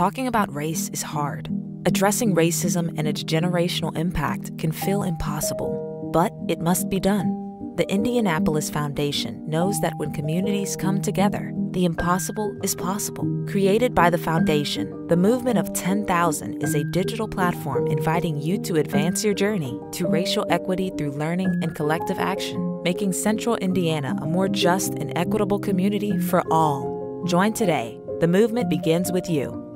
talking about race is hard. Addressing racism and its generational impact can feel impossible, but it must be done. The Indianapolis Foundation knows that when communities come together, the impossible is possible. Created by the Foundation, the Movement of 10,000 is a digital platform inviting you to advance your journey to racial equity through learning and collective action, making Central Indiana a more just and equitable community for all. Join today. The movement begins with you.